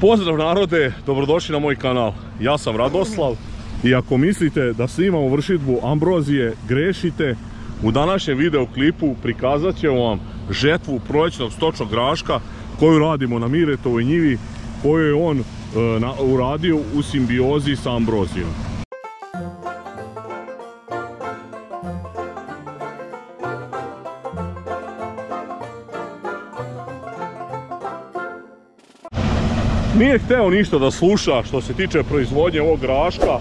Pozdrav narode, dobrodošli na moj kanal. Ja sam Radoslav i ako mislite da snimamo vršitbu ambrozije, grešite. U današnjem videoklipu prikazat ćemo vam žetvu proljećnog stočnog graška koju radimo na Miretovoj njivi koju je on e, uradio u simbiozi sa ambrozijom. Nije hteo ništa da sluša što se tiče proizvodnje ovog graška.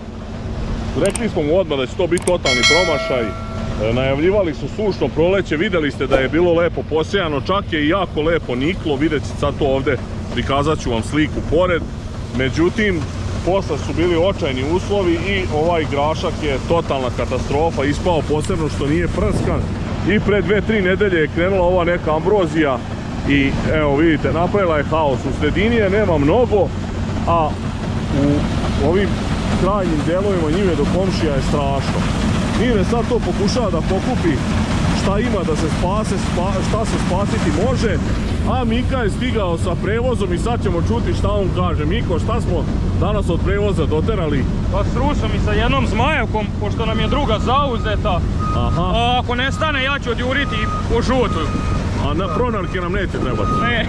Rekli smo mu odmah da će to biti totalni promašaj. E, najavljivali su sušno proleće, vidjeli ste da je bilo lepo posejano, čak je i jako lepo niklo, vidjet ćete sad to ovdje, prikazat ću vam sliku pored. Međutim, posle su bili očajni uslovi i ovaj grašak je totalna katastrofa, ispao posebno što nije prskan. I pre dve, tri nedelje je krenula ova neka ambrozija i evo vidite napravila je haos. U sredini je nema mnogo a u ovim krajnjim delovima njive do komšija je strašno. Mire sad to pokušava da pokupi šta ima da se spase, šta se spasiti može a Mika je stigao sa prevozom i sad ćemo čuti šta on kaže. Miko šta smo danas od prevoza doterali? Pa srušam i sa jednom zmajevkom pošto nam je druga zauzeta. Aha. A ako nestane ja ću odjuriti po žutu a na pronarke nam neće trebati. Ne.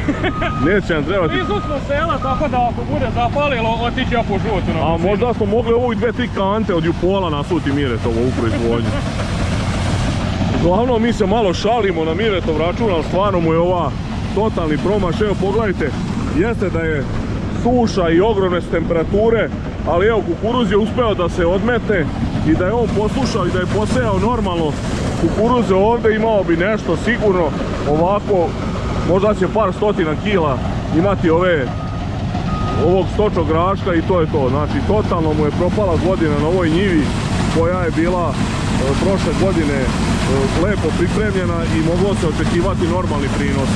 neće nam trebati. Blizu smo sela, tako da ako bude zapalilo, otići ja po žutu. A možda smo mogli ovo i dve, tri kante od Jupola nasuti Miretovo u proizvodnju. Uglavnom mi se malo šalimo na Miretov račun, ali stvarno mu je ova totalni promaš. Evo pogledajte, jeste da je suša i ogromne temperature, ali evo kukuruz je uspeo da se odmete i da je on poslušao i da je posejao normalno kukuruze ovdje imao bi nešto sigurno ovako možda će par stotina kila imati ove ovog stočnog graška i to je to. Znači totalno mu je propala godina na ovoj njivi koja je bila e, prošle godine e, lepo pripremljena i moglo se očekivati normalni prinos.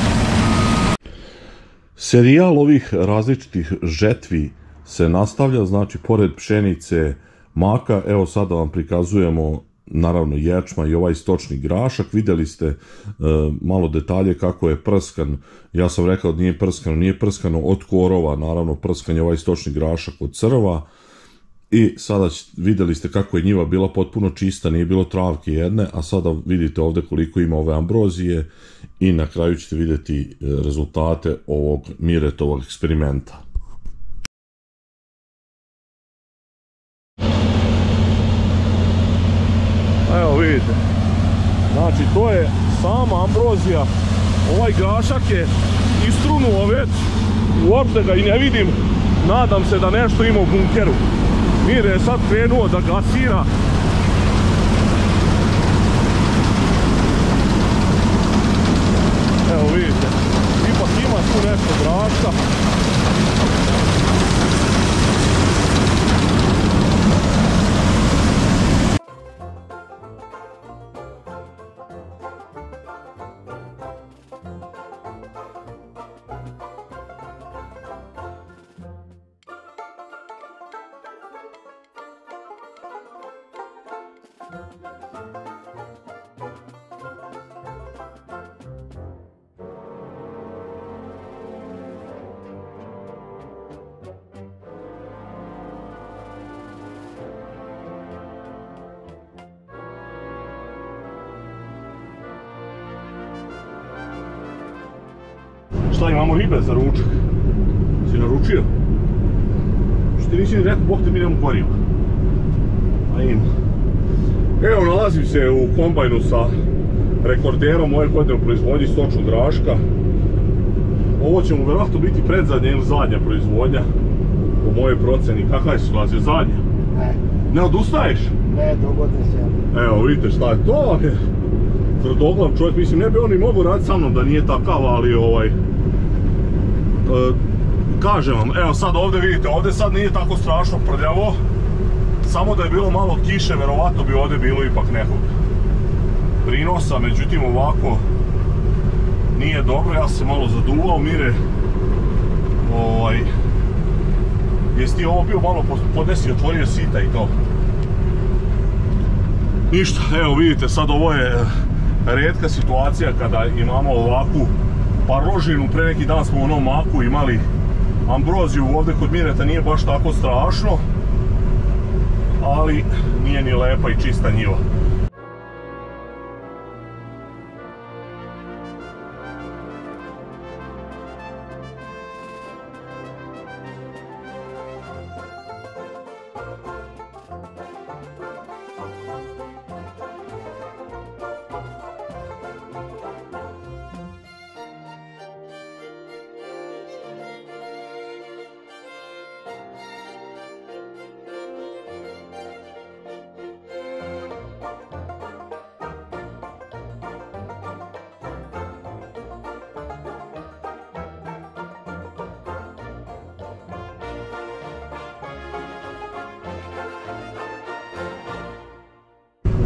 Serijal ovih različitih žetvi se nastavlja, znači pored pšenice, maka, evo sada vam prikazujemo naravno ječma i ovaj stočni grašak. Vidjeli ste e, malo detalje kako je prskan. Ja sam rekao da nije prskano, nije prskano od korova, naravno prskan je ovaj stočni grašak od crva. I sada vidjeli ste kako je njiva bila potpuno čista, nije bilo travke jedne, a sada vidite ovdje koliko ima ove ambrozije i na kraju ćete vidjeti e, rezultate ovog Miretovog eksperimenta. Evo vidite. Znači to je sama ambrozija. Ovaj grašak je istrunuo već. Uopšte ga i ne vidim. Nadam se da nešto ima u bunkeru. Mire je sad krenuo da gasira. Evo vidite. Ipak ima tu nešto graška. Šta imamo ribe za ručak? Si naručio? Što ti nisi rekao, bok te mi nemamo goriva. A ima. Evo, nalazim se u kombajnu sa rekorderom ove godine u proizvodnji stočnog graška. Ovo će mu vjerojatno biti predzadnja ili zadnja proizvodnja. Po mojoj proceni. Kakva je situacija? Zadnja? Ne. Ne odustaješ? Ne, dogodi se. Evo, vidite šta je to. Tvrdoglav čovjek, mislim, ne bi on i mogao raditi sa mnom da nije takav, ali ovaj... E, kažem vam, evo sad ovdje vidite, ovdje sad nije tako strašno prljavo, samo da je bilo malo kiše, verovatno bi ovdje bilo ipak nekog prinosa, međutim ovako nije dobro, ja sam malo zaduvao, mire, ovaj, jesi ti ovo bio malo podesi, otvorio sita i to. Ništa, evo vidite, sad ovo je redka situacija kada imamo ovakvu parložinu, pre neki dan smo u onom maku imali ambroziju ovdje kod Mireta nije baš tako strašno, ali nije ni lepa i čista njiva.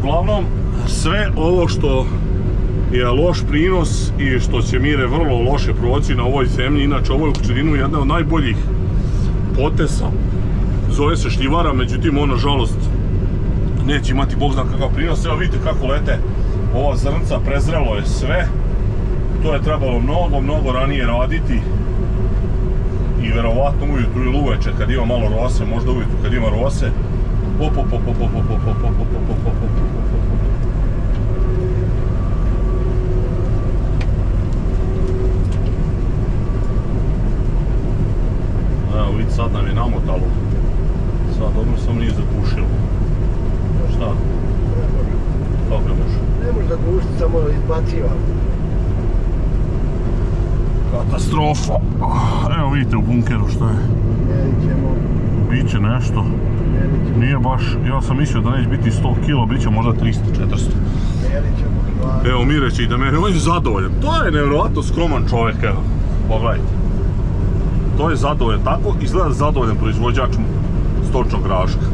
Uglavnom, sve ovo što je loš prinos i što će Mire vrlo loše proći na ovoj zemlji, inače ovo je u Kučerinu jedna od najboljih potesa. Zove se šljivara, međutim on nažalost neće imati bog zna kakav prinos. Evo vidite kako lete ova zrnca, prezrelo je sve. To je trebalo mnogo, mnogo ranije raditi. I verovatno ujutru ili uveče kad ima malo rose, možda ujutru kad ima rose. Op, op, op, op, op, op, op, op, op, op, op, op. Evo vidi sad nam je namotalo. Sad odmah sam nije zapušilo. Šta? Kako ne može? Ne može samo izbaciva. Katastrofa. Evo vidite u bunkeru što je. Mjerit ćemo, Biće nešto. Nije baš, ja sam mislio da neće biti 100 kilo, bit će možda 300-400. mjerit ćemo stvar. Evo Mireći i da meni, on je zadovoljan. To je nevjerojatno skroman čovjek, evo. Pogledajte. To je zadovoljan, tako izgleda zadovoljan proizvođač stočnog graška.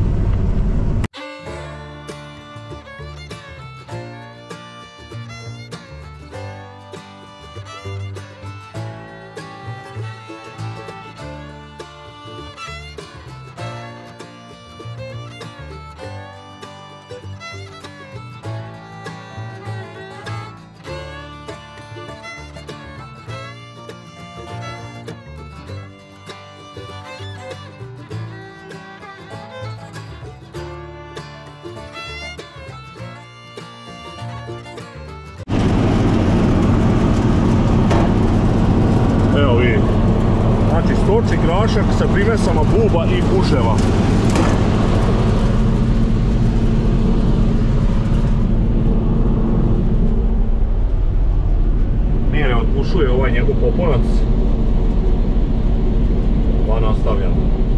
Evo vidite. Znači stočni grašak sa primesama buba i puževa. Nije ne otpušuje ovaj njegov poponac. Pa nastavljamo.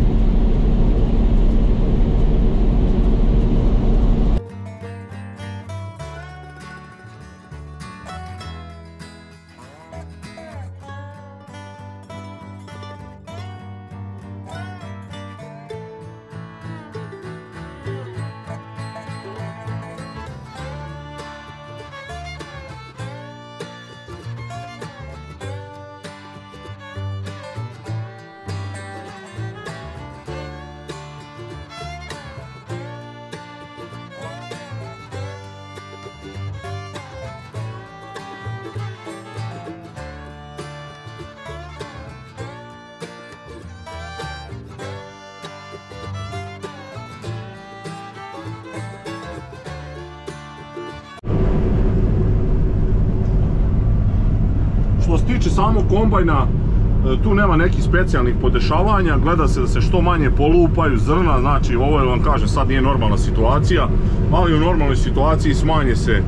Tiče samog kombajna, e, tu nema nekih specijalnih podešavanja, gleda se da se što manje polupaju zrna, znači ovo je vam kažem sad nije normalna situacija, ali u normalnoj situaciji smanje se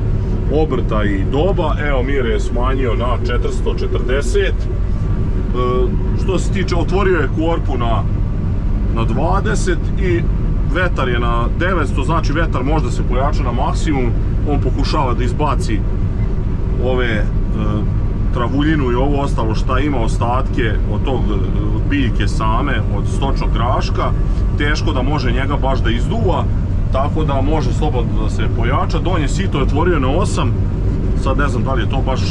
obrta i doba, evo Mire je smanjio na 440, E, što se tiče otvorio je korpu na, na 20 i vetar je na 900, znači vetar možda se pojača na maksimum, on pokušava da izbaci ove e, travuljinu i ovo ostalo šta ima ostatke od tog e, biljke same, od stočnog graška, teško da može njega baš da izduva, tako da može slobodno da se pojača. Donje sito je otvorio na 8, sad ne znam da li je to baš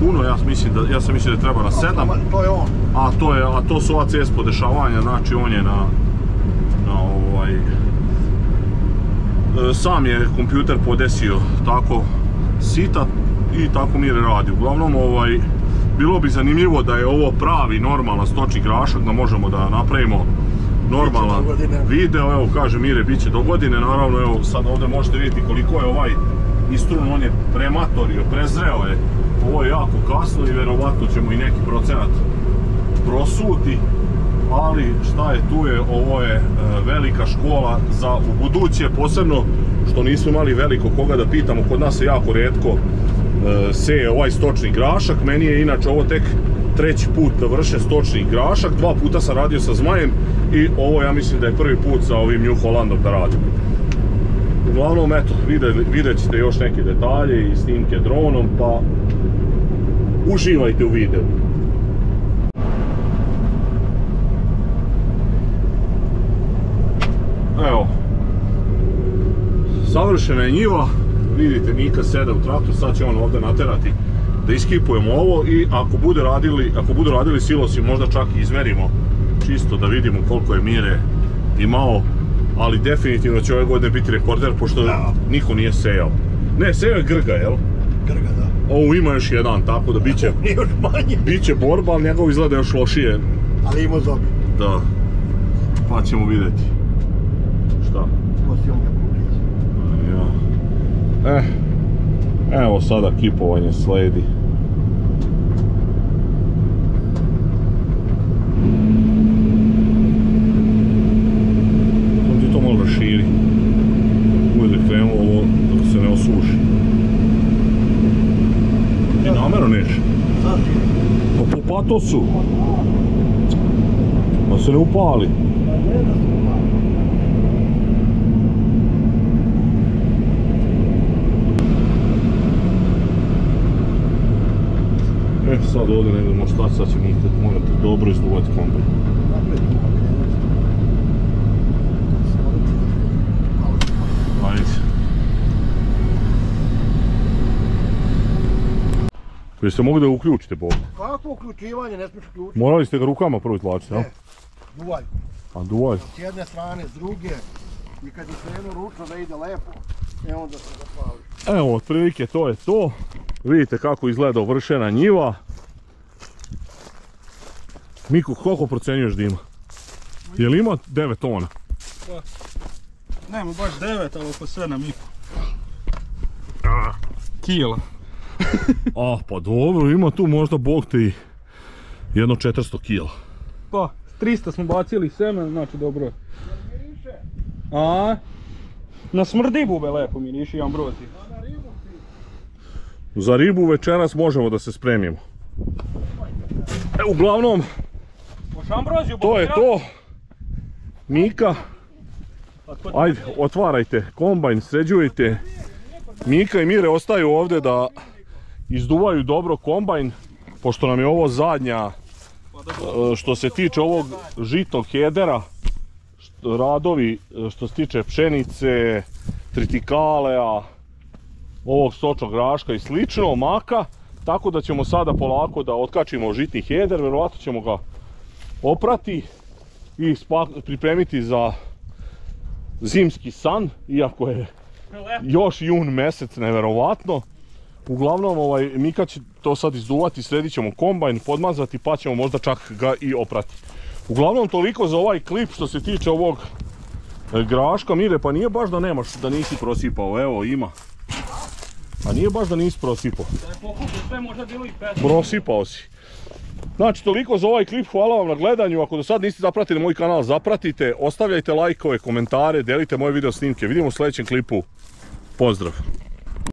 puno, ja mislim da, ja sam mislio da treba na 7, To je on. a to, je, a to su ACS podešavanja, znači on je na, na ovaj, e, sam je kompjuter podesio tako sita i tako Mire radi. Uglavnom ovaj, bilo bi zanimljivo da je ovo pravi normalan stočni grašak, da možemo da napravimo normalan video, evo kaže Mire, bit će do godine, naravno evo sad ovdje možete vidjeti koliko je ovaj istrun, on je prematorio, prezreo je, ovo je jako kasno i vjerovatno ćemo i neki procenat prosuti, ali šta je tu je, ovo je e, velika škola za u buduće, posebno što nismo imali veliko koga da pitamo, kod nas se jako redko seje ovaj stočni grašak, meni je inače ovo tek treći put da vrše stočni grašak, dva puta sam radio sa zmajem i ovo ja mislim da je prvi put sa ovim New Hollandom da radim. Uglavnom, eto, vidjet, ćete još neke detalje i snimke dronom, pa uživajte u videu. Evo, savršena je njiva, vidite Mika sede u traktor, sad će on ovdje naterati da iskipujemo ovo i ako bude radili, ako budu radili silosi možda čak i izmerimo čisto da vidimo koliko je mire imao, ali definitivno će ove godine biti rekorder pošto Da. niko nije sejao. Ne, sejao je Grga, jel? Grga, da. Ovo ima još jedan, tako da bit će, još manje. bit će borba, ali njegov izgleda još lošije. Ali imao zobi. Da, pa ćemo vidjeti. Šta? Nosio ga kukić. Ja. Eh, evo sada kipovanje sledi. Samo ti to malo raširi. Bude krenulo ovo dok se ne osuši. Ti namjerno neš? Sad ti. Pa po patosu. Da se ne upali. Pa ne da se upali. E, sad ovdje ne idemo šta, sad ćemo morate, morate dobro izduvati upali. Ajde. Jeste mogli da uključite Bog? Kako uključivanje, ne smiješ uključiti? Morali ste ga rukama prvo izvlačiti, jel? Ne. Duvaj. A duvaj. S jedne strane, s druge. I kad je krenuo ručno da ide lepo, e onda se zapališ. Evo, otprilike to je to. Vidite kako izgleda ovršena njiva. Miku, koliko procenjuješ da ima? Je li ima 9 tona? Nema baš 9, ali oko 7 i Kila. Ah, pa dobro, ima tu možda bog te i jedno 400 kila. Pa, 300 smo bacili seme, znači dobro je. A? Na smrdi bube lepo miriši ambrozi. Za ribu večeras možemo da se spremimo. E, uglavnom, ambroziju to je to. Mika, ajde, otvarajte kombajn, sređujte. Mika i Mire ostaju ovdje da izduvaju dobro kombajn, pošto nam je ovo zadnja, e, što se tiče ovog žitog hedera, radovi e, što se tiče pšenice, tritikalea, ovog stočnog graška i slično, maka, tako da ćemo sada polako da otkačimo žitni heder, vjerovatno ćemo ga oprati i pripremiti za zimski san, iako je još jun mjesec, neverovatno. Uglavnom, ovaj, Mika će to sad izduvati, sredit ćemo kombajn, podmazati, pa ćemo možda čak ga i oprati. Uglavnom, toliko za ovaj klip što se tiče ovog e, graška. Mire, pa nije baš da nemaš, da nisi prosipao, evo ima. A nije baš da nisi prosipao. Da je sve možda bilo i 5. Prosipao si. Znači, toliko za ovaj klip, hvala vam na gledanju. Ako do sad niste zapratili moj kanal, zapratite, ostavljajte lajkove, komentare, delite moje video snimke. Vidimo u sljedećem klipu. Pozdrav!